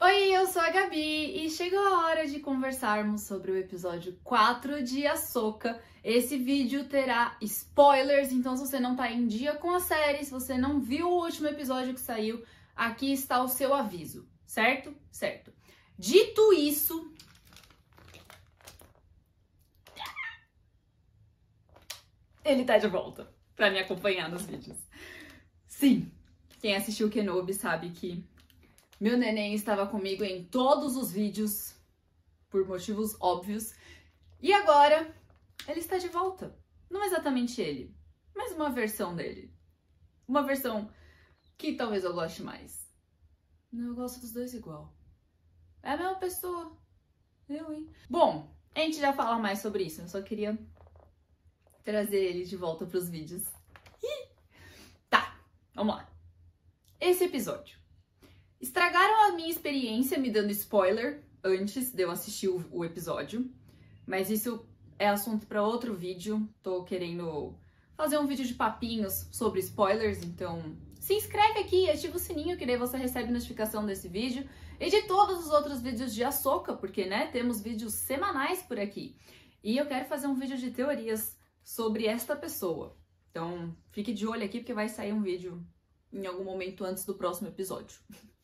Oi, eu sou a Gabi e chegou a hora de conversarmos sobre o episódio 4 de Ahsoka. Esse vídeo terá spoilers, então se você não tá em dia com a série, se você não viu o último episódio que saiu, aqui está o seu aviso, certo? Certo. Dito isso, ele tá de volta para me acompanhar nos vídeos. Sim, quem assistiu Kenobi sabe que meu neném estava comigo em todos os vídeos, por motivos óbvios, e agora ele está de volta. Não exatamente ele, mas uma versão dele. Uma versão que talvez eu goste mais. Não, eu gosto dos dois igual. É a mesma pessoa. Eu, hein? Bom, a gente já fala mais sobre isso, eu só queria trazer ele de volta para os vídeos. Ih! Tá, vamos lá. Esse episódio. Estragaram a minha experiência me dando spoiler antes de eu assistir o, o episódio, mas isso é assunto para outro vídeo. Tô querendo fazer um vídeo de papinhos sobre spoilers, então se inscreve aqui ativa o sininho que daí você recebe notificação desse vídeo e de todos os outros vídeos de Ahsoka, porque, né, temos vídeos semanais por aqui. E eu quero fazer um vídeo de teorias sobre esta pessoa. Então, fique de olho aqui porque vai sair um vídeo em algum momento antes do próximo episódio.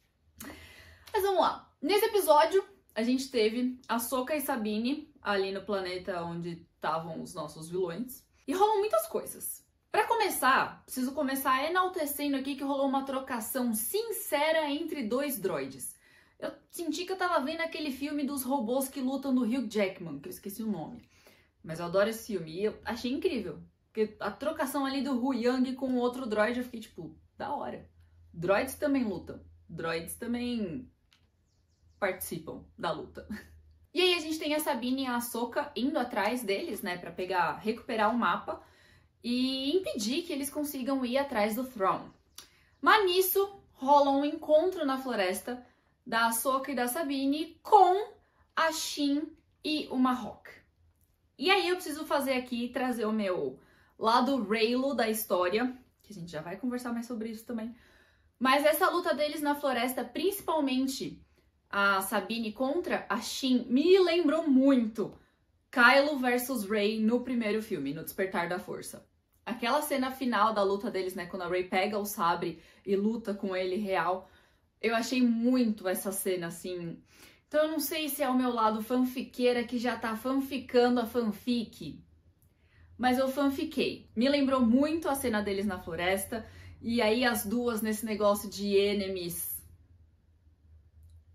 Mas vamos lá. Nesse episódio, a gente teve a Soka e Sabine ali no planeta onde estavam os nossos vilões. E rolam muitas coisas. Para começar, preciso começar enaltecendo aqui que rolou uma trocação sincera entre dois droids. Eu senti que eu tava vendo aquele filme dos robôs que lutam do Hugh Jackman, que eu esqueci o nome. Mas eu adoro esse filme e eu achei incrível. Porque a trocação ali do Hu Yang com outro droid, eu fiquei tipo, da hora. Droids também lutam. Droids também participam da luta. E aí a gente tem a Sabine e a Ahsoka indo atrás deles, né, para pegar, recuperar o mapa e impedir que eles consigam ir atrás do Throne. Mas nisso rola um encontro na floresta da Ahsoka e da Sabine com a Shin e o Marrock. E aí eu preciso fazer aqui, trazer o meu lado Raylo da história, que a gente já vai conversar mais sobre isso também. Mas essa luta deles na floresta, principalmente a Sabine contra a Shin, me lembrou muito Kylo versus Rey no primeiro filme, no Despertar da Força. Aquela cena final da luta deles, né, quando a Rey pega o sabre e luta com ele real, eu achei muito essa cena assim então eu não sei se é o meu lado fanfiqueira que já tá fanficando a fanfic. Mas eu fanfiquei. Me lembrou muito a cena deles na floresta. E aí as duas nesse negócio de enemies.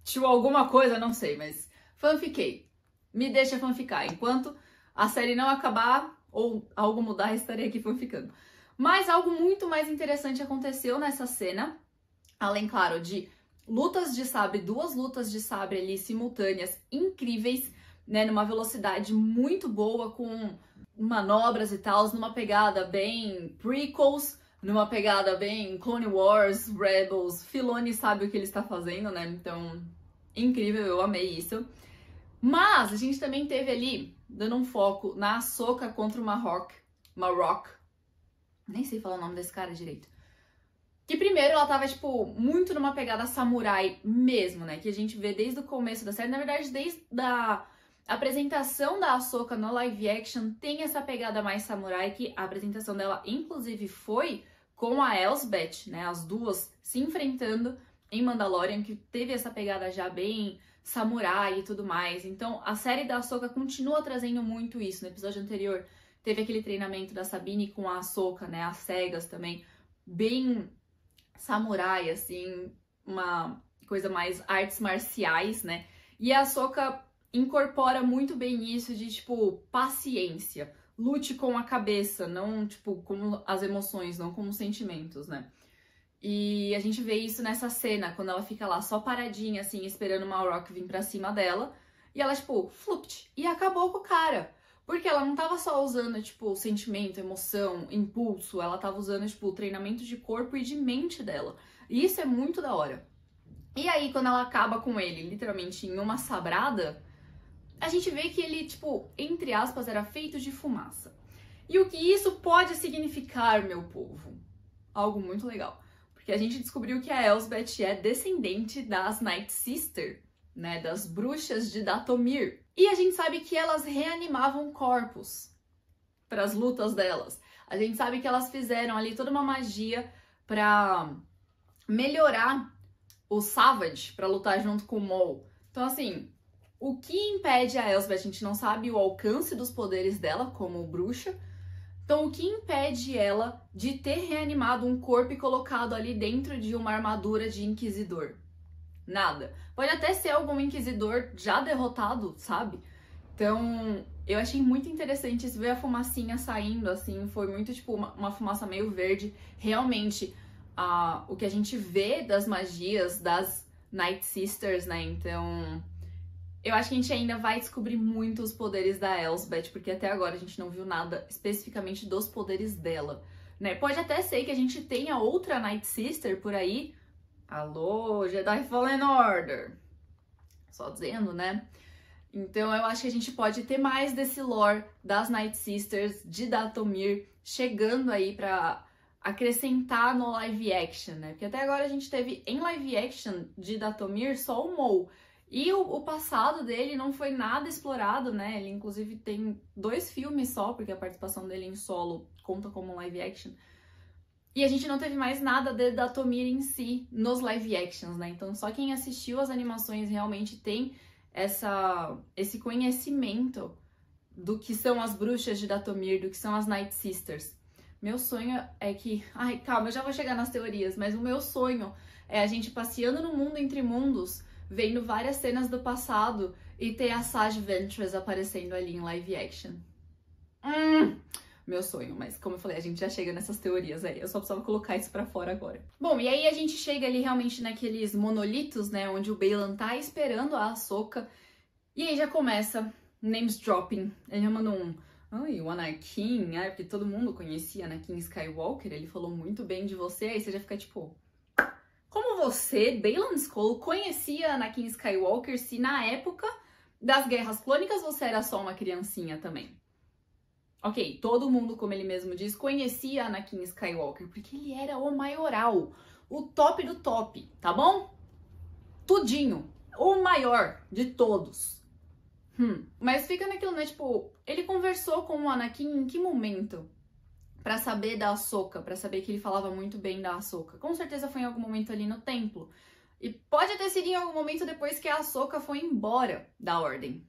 Tipo alguma coisa, não sei, mas fanfiquei. Me deixa fanficar. Enquanto a série não acabar ou algo mudar, estarei aqui fanficando. Mas algo muito mais interessante aconteceu nessa cena. Além, claro, de lutas de sabre, duas lutas de sabre ali simultâneas, incríveis, né, numa velocidade muito boa, com manobras e tal, numa pegada bem prequels, numa pegada bem Clone Wars, Rebels, Filoni sabe o que ele está fazendo, né? Então, incrível, eu amei isso. Mas a gente também teve ali, dando um foco na Soca contra o Marrock, Marrock, nem sei falar o nome desse cara direito. Que primeiro ela tava, tipo, muito numa pegada samurai mesmo, né? Que a gente vê desde o começo da série. Na verdade, desde a apresentação da Ahsoka no live action tem essa pegada mais samurai, que a apresentação dela, inclusive, foi com a Elsbeth, né? As duas se enfrentando em Mandalorian, que teve essa pegada já bem samurai e tudo mais. Então, a série da Ahsoka continua trazendo muito isso. No episódio anterior, teve aquele treinamento da Sabine com a Ahsoka, né? As cegas também, bem samurai, assim, uma coisa mais artes marciais, né? E a Soka incorpora muito bem isso de, tipo, paciência. Lute com a cabeça, não, tipo, com as emoções, não com os sentimentos, né? E a gente vê isso nessa cena, quando ela fica lá só paradinha, assim, esperando o Malrock vir pra cima dela. E ela, tipo, flupt. E acabou com o cara. Porque ela não tava só usando, tipo, sentimento, emoção, impulso, ela tava usando, tipo, o treinamento de corpo e de mente dela. E isso é muito da hora. E aí, quando ela acaba com ele, literalmente em uma sabrada, a gente vê que ele, tipo, entre aspas, era feito de fumaça. E o que isso pode significar, meu povo? Algo muito legal. Porque a gente descobriu que a Elsbeth é descendente das Night Sister, né, das bruxas de Datomir. E a gente sabe que elas reanimavam corpos para as lutas delas. A gente sabe que elas fizeram ali toda uma magia para melhorar o Savage para lutar junto com o Mol. Então, assim, o que impede a Elsbeth? A gente não sabe o alcance dos poderes dela como bruxa. Então, o que impede ela de ter reanimado um corpo e colocado ali dentro de uma armadura de inquisidor? Nada. Pode até ser algum inquisidor já derrotado, sabe? Então, eu achei muito interessante ver a fumacinha saindo, assim, foi muito tipo uma, uma fumaça meio verde. Realmente, o que a gente vê das magias das Night Sisters, né? Então, eu acho que a gente ainda vai descobrir muito os poderes da Elsbeth, porque até agora a gente não viu nada especificamente dos poderes dela, né? Pode até ser que a gente tenha outra Night Sister por aí. Alô, Jedi Fallen Order. Só dizendo, né? Então eu acho que a gente pode ter mais desse lore das Night Sisters de Datomir chegando aí para acrescentar no live action, né? Porque até agora a gente teve em live action de Datomir só o Mou. E o, o, passado dele não foi nada explorado, né? Ele inclusive tem dois filmes só, porque a participação dele em solo conta como live action. E a gente não teve mais nada de Datomir em si nos live actions, né? Então só quem assistiu as animações realmente tem essa, esse conhecimento do que são as bruxas de Datomir, do que são as Night Sisters. Meu sonho é que. Ai, calma, eu já vou chegar nas teorias, mas o meu sonho é a gente passeando no mundo entre mundos, vendo várias cenas do passado e ter a Sage Ventress aparecendo ali em live action. Hum, meu sonho, mas como eu falei, a gente já chega nessas teorias aí. Eu só precisava colocar isso para fora agora. Bom, e aí a gente chega ali realmente naqueles monolitos, né, onde o Balan tá esperando a Ahsoka. E aí já começa names dropping. Ele já manda um Ai, o Anakin, ai, porque todo mundo conhecia Anakin Skywalker, ele falou muito bem de você, aí você já fica tipo. Você, Baylan Skoll, conhecia Anakin Skywalker se na época das Guerras Clônicas você era só uma criancinha também? Ok, todo mundo, como ele mesmo diz, conhecia Anakin Skywalker, porque ele era o maioral, o top do top, tá bom? Tudinho, o maior de todos. Hum, mas fica naquilo, né? Tipo, ele conversou com o Anakin em que momento? Para saber da Ahsoka, para saber que ele falava muito bem da Ahsoka. Com certeza foi em algum momento ali no templo. E pode ter sido em algum momento depois que a Ahsoka foi embora da Ordem.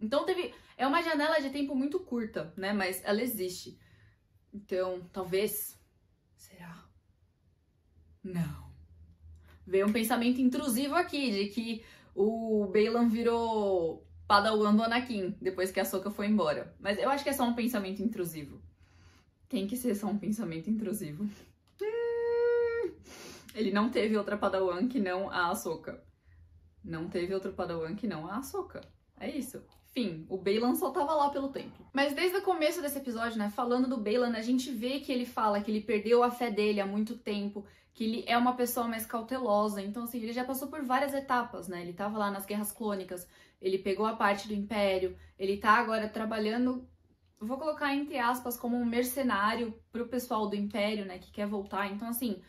Então teve... É uma janela de tempo muito curta, né? Mas ela existe. Então, talvez... Será? Não. Veio um pensamento intrusivo aqui, de que o Baylan virou Padawan do Anakin, depois que a Soka foi embora. Mas eu acho que é só um pensamento intrusivo. Tem que ser só um pensamento intrusivo. Hum. Ele não teve outra Padawan que não a Ahsoka. Não teve outro Padawan que não a Ahsoka. É isso. Fim, o Baylan só tava lá pelo templo. Mas desde o começo desse episódio, né, falando do Baylan, a gente vê que ele fala que ele perdeu a fé dele há muito tempo, que ele é uma pessoa mais cautelosa. Então, assim, ele já passou por várias etapas, né? Ele tava lá nas Guerras Clônicas, ele pegou a parte do Império, ele tá agora trabalhando, vou colocar entre aspas, como um mercenário pro pessoal do Império, né, que quer voltar. Então, assim,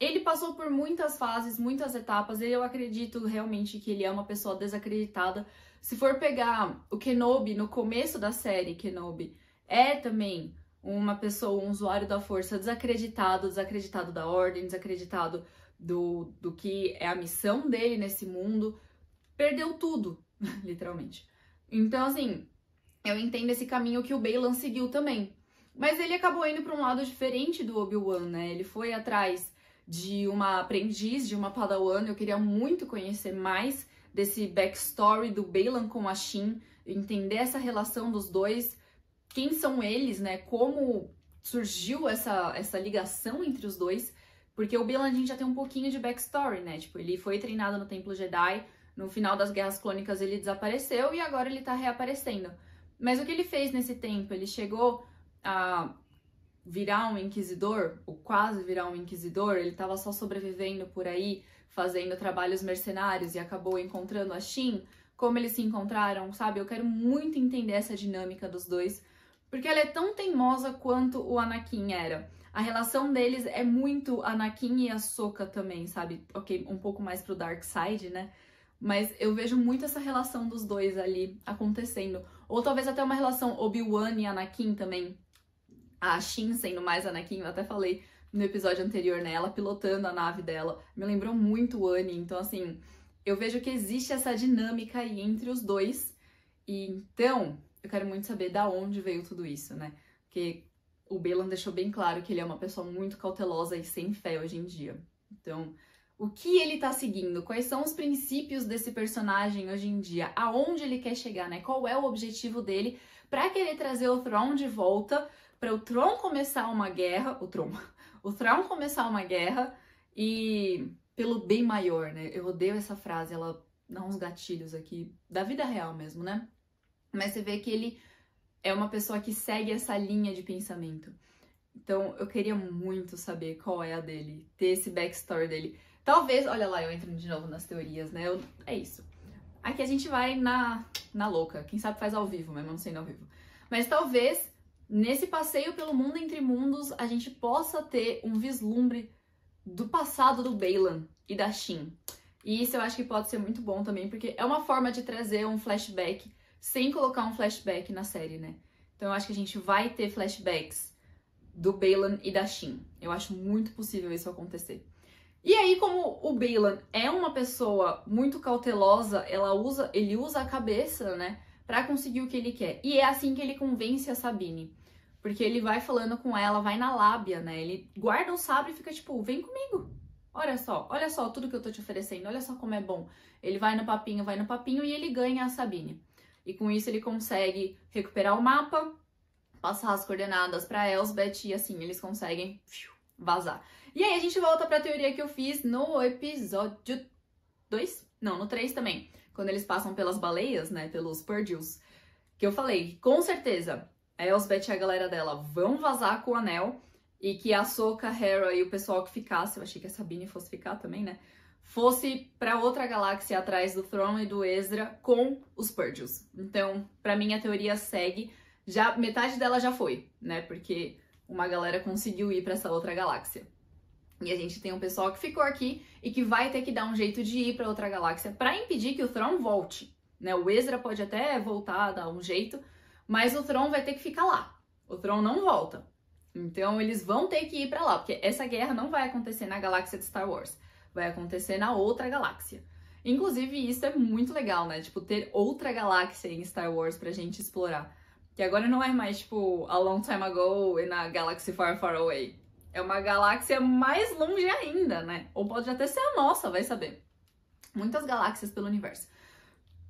ele passou por muitas fases, muitas etapas, eu acredito realmente que ele é uma pessoa desacreditada. Se for pegar o Kenobi no começo da série, Kenobi é também uma pessoa, um usuário da força desacreditado, desacreditado da ordem, desacreditado do, do que é a missão dele nesse mundo, perdeu tudo, literalmente. Então, assim, eu entendo esse caminho que o Baylan seguiu também. Mas ele acabou indo para um lado diferente do Obi-Wan, né? Ele foi atrás de uma aprendiz, de uma Padawan. Eu queria muito conhecer mais desse backstory do Baylan com a Shin, entender essa relação dos dois, quem são eles, né? Como surgiu essa, essa ligação entre os dois. Porque o Baylan a gente já tem um pouquinho de backstory, né? Tipo, ele foi treinado no Templo Jedi, no final das Guerras Clônicas ele desapareceu e agora ele tá reaparecendo. Mas o que ele fez nesse tempo? Ele chegou a virar um inquisidor, ou quase virar um inquisidor, ele estava só sobrevivendo por aí, fazendo trabalhos mercenários e acabou encontrando a Shin. Como eles se encontraram, sabe? Eu quero muito entender essa dinâmica dos dois, porque ela é tão teimosa quanto o Anakin era. A relação deles é muito Anakin e Ahsoka também, sabe? Ok, um pouco mais pro Dark Side, né? Mas eu vejo muito essa relação dos dois ali acontecendo. Ou talvez até uma relação Obi-Wan e Anakin também. A Shin sendo mais Anakin, eu até falei no episódio anterior, né? Pilotando a nave dela. Me lembrou muito o Annie. Então, assim, eu vejo que existe essa dinâmica aí entre os dois. E então, eu quero muito saber da onde veio tudo isso, né? Porque o Belan deixou bem claro que ele é uma pessoa muito cautelosa e sem fé hoje em dia. Então, o que ele tá seguindo? Quais são os princípios desse personagem hoje em dia? Aonde ele quer chegar, né? Qual é o objetivo dele para querer trazer o Tron de volta, para o Tron começar uma guerra, o Tron, o Tron começar uma guerra e pelo bem maior, né? Eu odeio essa frase, ela dá uns gatilhos aqui da vida real mesmo, né? Mas você vê que ele é uma pessoa que segue essa linha de pensamento. Então, eu queria muito saber qual é a dele, ter esse backstory dele. Talvez, olha lá, eu entro de novo nas teorias, né? Eu, é isso. Aqui a gente vai na, na louca. Quem sabe faz ao vivo, mesmo não sei ao vivo. Mas talvez, nesse passeio pelo mundo entre mundos, a gente possa ter um vislumbre do passado do Balan e da Shin. E isso eu acho que pode ser muito bom também, porque é uma forma de trazer um flashback sem colocar um flashback na série, né? Então eu acho que a gente vai ter flashbacks do Balan e da Shin. Eu acho muito possível isso acontecer. E aí, como o Balan é uma pessoa muito cautelosa, ela usa, ele usa a cabeça, né, para conseguir o que ele quer. E é assim que ele convence a Sabine. Porque ele vai falando com ela, vai na lábia, né? Ele guarda o sabre e fica tipo, vem comigo. Olha só, olha só tudo que eu tô te oferecendo, olha só como é bom. Ele vai no papinho, vai no papinho e ele ganha a Sabine. E com isso ele consegue recuperar o mapa, passar as coordenadas para Elsbeth e assim eles conseguem vazar. E aí a gente volta para a teoria que eu fiz no episódio 2? Não, no 3 também. Quando eles passam pelas baleias, né, pelos Purdules, que eu falei, com certeza, a Elsbeth e a galera dela vão vazar com o anel e que a Soka, Hera e o pessoal que ficasse, eu achei que a Sabine fosse ficar também, né? fosse para outra galáxia atrás do Thrawn e do Ezra com os Purges. Então, para mim a teoria segue, já metade dela já foi, né? Porque uma galera conseguiu ir para essa outra galáxia. E a gente tem um pessoal que ficou aqui e que vai ter que dar um jeito de ir para outra galáxia para impedir que o Thrawn volte, né? O Ezra pode até voltar, dar um jeito, mas o Thrawn vai ter que ficar lá. O Thrawn não volta. Então eles vão ter que ir para lá, porque essa guerra não vai acontecer na galáxia de Star Wars vai acontecer na outra galáxia. Inclusive, isso é muito legal, né? Tipo, ter outra galáxia em Star Wars pra gente explorar. Que agora não é mais, tipo, a long time ago e na Galaxy Far Far Away. É uma galáxia mais longe ainda, né? Ou pode até ser a nossa, vai saber. Muitas galáxias pelo universo.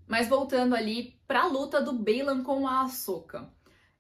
Mas voltando ali pra luta do Balan com a Ahsoka.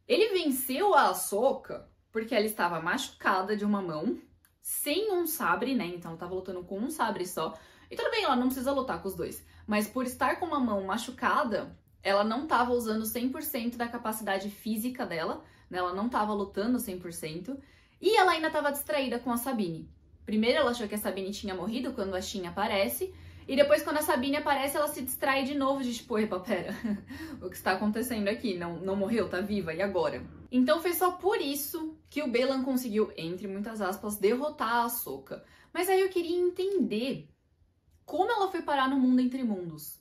Ele venceu a Ahsoka porque ela estava machucada de uma mão sem um sabre, né? Então ela tava lutando com um sabre só. E tudo bem, ela não precisa lutar com os dois. Mas por estar com uma mão machucada, ela não tava usando 100% da capacidade física dela, né? Ela não tava lutando 100%. E ela ainda tava distraída com a Sabine. Primeiro ela achou que a Sabine tinha morrido quando a Shin aparece. E depois, quando a Sabine aparece, ela se distrai de novo de tipo, epa, pera, o que está acontecendo aqui? Não, não morreu, tá viva, e agora? Então foi só por isso que o Belan conseguiu, entre muitas aspas, derrotar a Ahsoka. Mas aí eu queria entender como ela foi parar no mundo entre mundos.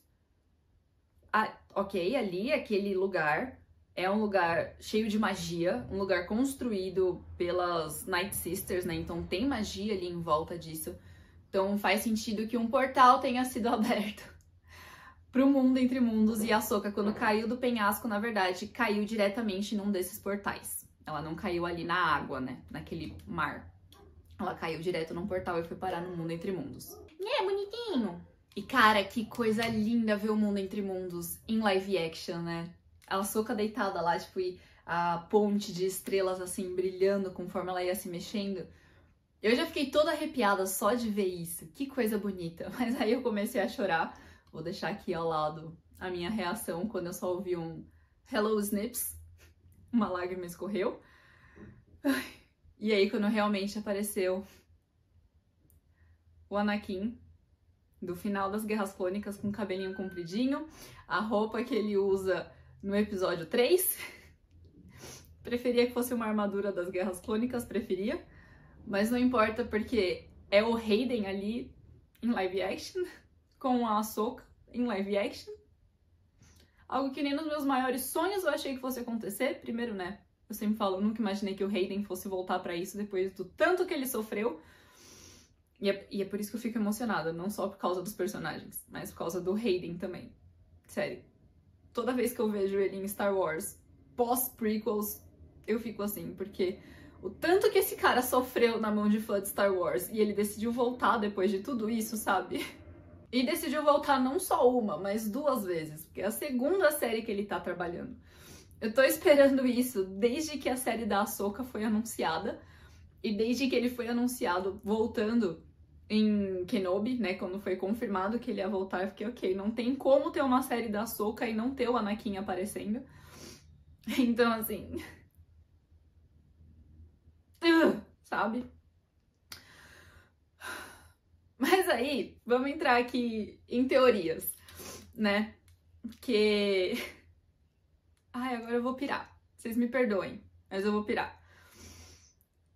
Ah, ok, ali, aquele lugar, é um lugar cheio de magia, um lugar construído pelas Night Sisters, né? Então tem magia ali em volta disso. Então faz sentido que um portal tenha sido aberto para o mundo entre mundos e a Soca, quando caiu do penhasco, na verdade, caiu diretamente num desses portais. Ela não caiu ali na água, né? Naquele mar. Ela caiu direto num portal e foi parar no mundo entre mundos. É, bonitinho. E cara, que coisa linda ver o mundo entre mundos em live action, né? A Soca deitada lá, tipo, e a ponte de estrelas assim brilhando conforme ela ia se mexendo. Eu já fiquei toda arrepiada só de ver isso. Que coisa bonita. Mas aí eu comecei a chorar. Vou deixar aqui ao lado a minha reação quando eu só ouvi um Hello Snips. Uma lágrima escorreu. E aí quando realmente apareceu o Anakin do final das Guerras Clônicas com o cabelinho compridinho, a roupa que ele usa no episódio 3. preferia que fosse uma armadura das Guerras Clônicas, preferia. Mas não importa porque é o Hayden ali em live action, com a Ahsoka em live action. Algo que nem nos meus maiores sonhos eu achei que fosse acontecer. Primeiro, né? Eu sempre falo, eu nunca imaginei que o Hayden fosse voltar para isso depois do tanto que ele sofreu. E é, e é, por isso que eu fico emocionada, não só por causa dos personagens, mas por causa do Hayden também. Sério. Toda vez que eu vejo ele em Star Wars, pós-prequels, eu fico assim, porque o tanto que esse cara sofreu na mão de fã de Star Wars e ele decidiu voltar depois de tudo isso, sabe? E decidiu voltar não só uma, mas duas vezes, porque é a segunda série que ele tá trabalhando. Eu tô esperando isso desde que a série da Ahsoka foi anunciada e desde que ele foi anunciado voltando em Kenobi, né, quando foi confirmado que ele ia voltar, eu fiquei, ok, não tem como ter uma série da Ahsoka e não ter o Anakin aparecendo. Então, assim, sabe? Mas aí, vamos entrar aqui em teorias, né? Porque. Ai, agora eu vou pirar. Vocês me perdoem, mas eu vou pirar.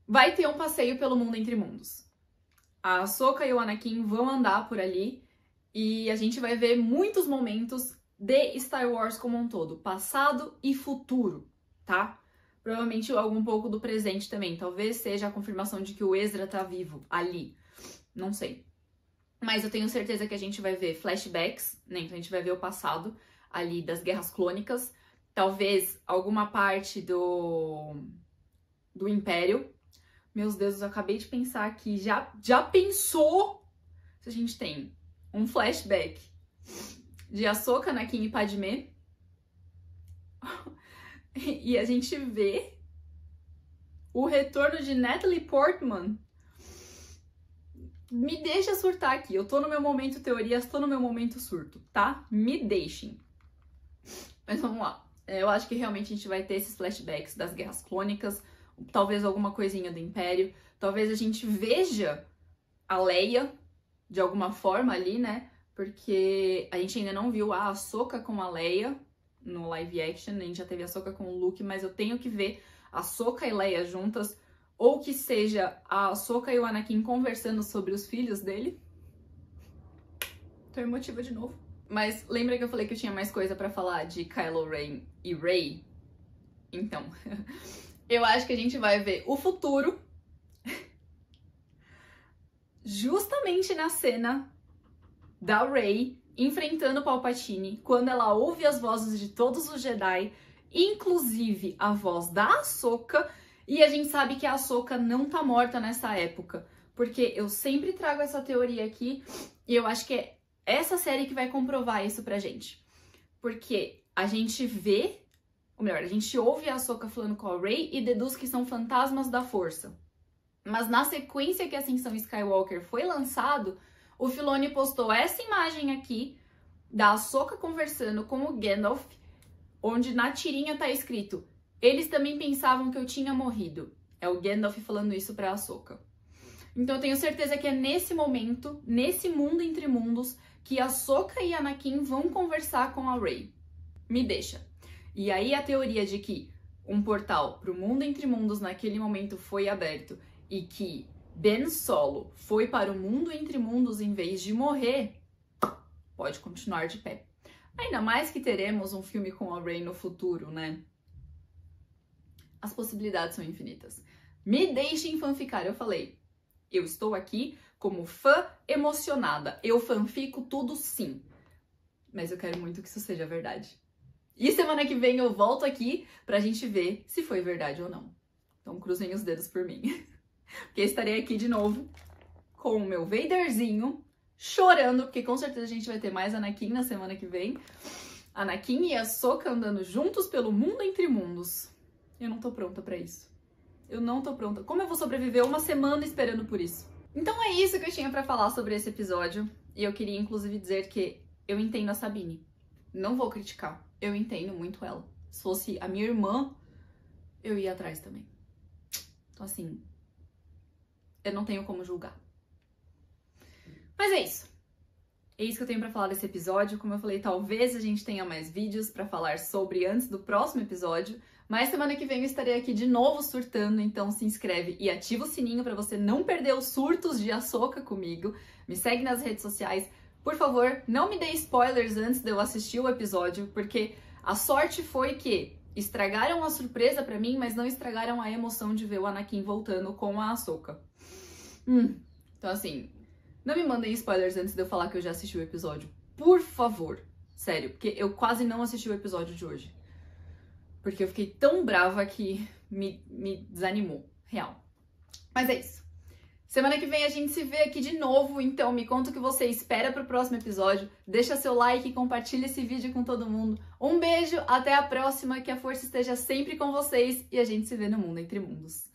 Vai ter um passeio pelo mundo entre mundos. A Soka e o Anakin vão andar por ali e a gente vai ver muitos momentos de Star Wars como um todo, passado e futuro, tá? Provavelmente algum pouco do presente também. Talvez seja a confirmação de que o Ezra tá vivo ali. Não sei. Mas eu tenho certeza que a gente vai ver flashbacks, né? Então a gente vai ver o passado ali das guerras clônicas. Talvez alguma parte do do Império. Meus deuses, eu acabei de pensar aqui. Já, já pensou se a gente tem um flashback de Ahsoka, Anakin e Padmé? e a gente vê o retorno de Natalie Portman. Me deixa surtar aqui. Eu tô no meu momento teorias, tô no meu momento surto, tá? Me deixem. Mas vamos lá. É, eu acho que realmente a gente vai ter esses flashbacks das guerras clônicas, talvez alguma coisinha do Império, talvez a gente veja a Leia de alguma forma ali, né? Porque a gente ainda não viu a Ahsoka com a Leia, no live action, a gente já teve a Soca com o Luke, mas eu tenho que ver a Soca e Leia juntas, ou que seja a Soca e o Anakin conversando sobre os filhos dele. Tô emotiva de novo. Mas lembra que eu falei que eu tinha mais coisa para falar de Kylo Ren e Rey? Então, eu acho que a gente vai ver o futuro justamente na cena da Rey enfrentando Palpatine quando ela ouve as vozes de todos os Jedi, inclusive a voz da Ahsoka, e a gente sabe que a Ahsoka não tá morta nessa época, porque eu sempre trago essa teoria aqui e eu acho que é essa série que vai comprovar isso pra gente. Porque a gente vê, ou melhor, a gente ouve a Ahsoka falando com a Rey e deduz que são fantasmas da força. Mas na sequência que a Ascensão Skywalker foi lançado, o Filoni postou essa imagem aqui da Ahsoka conversando com o Gandalf, onde na tirinha tá escrito: "Eles também pensavam que eu tinha morrido". É o Gandalf falando isso para Ahsoka. Então eu tenho certeza que é nesse momento, nesse mundo entre mundos, que Ahsoka e Anakin vão conversar com a Rey. Me deixa. E aí a teoria de que um portal para o mundo entre mundos naquele momento foi aberto e que Ben Solo foi para o mundo entre mundos em vez de morrer, pode continuar de pé. Ainda mais que teremos um filme com a Rey no futuro, né? As possibilidades são infinitas. Me deixem fanficar, eu falei. Eu estou aqui como fã emocionada. Eu fanfico tudo sim. Mas eu quero muito que isso seja verdade. E semana que vem eu volto aqui pra gente ver se foi verdade ou não. Então cruzem os dedos por mim. Porque estarei aqui de novo com o meu Vaderzinho chorando, porque com certeza a gente vai ter mais Anakin na semana que vem. Anakin e a Soka andando juntos pelo mundo entre mundos. Eu não tô pronta para isso. Eu não tô pronta. Como eu vou sobreviver uma semana esperando por isso? Então é isso que eu tinha para falar sobre esse episódio. E eu queria inclusive dizer que eu entendo a Sabine. Não vou criticar. Eu entendo muito ela. Se fosse a minha irmã, eu ia atrás também. Então assim, eu não tenho como julgar. Mas é isso. É isso que eu tenho para falar desse episódio. Como eu falei, talvez a gente tenha mais vídeos para falar sobre antes do próximo episódio, Mas semana que vem eu estarei aqui de novo surtando, então se inscreve e ativa o sininho para você não perder os surtos de açúcar comigo. Me segue nas redes sociais. Por favor, não me dê spoilers antes de eu assistir o episódio, porque a sorte foi que estragaram a surpresa para mim, mas não estragaram a emoção de ver o Anakin voltando com a Ahsoka. Hum. Então assim, não me mandem spoilers antes de eu falar que eu já assisti o episódio. Por favor. Sério, porque eu quase não assisti o episódio de hoje. Porque eu fiquei tão brava que me, me desanimou. Real. Mas é isso. Semana que vem a gente se vê aqui de novo, então me conta o que você espera pro próximo episódio. Deixa seu like e compartilha esse vídeo com todo mundo. Um beijo, até a próxima, que a força esteja sempre com vocês e a gente se vê no Mundo Entre Mundos.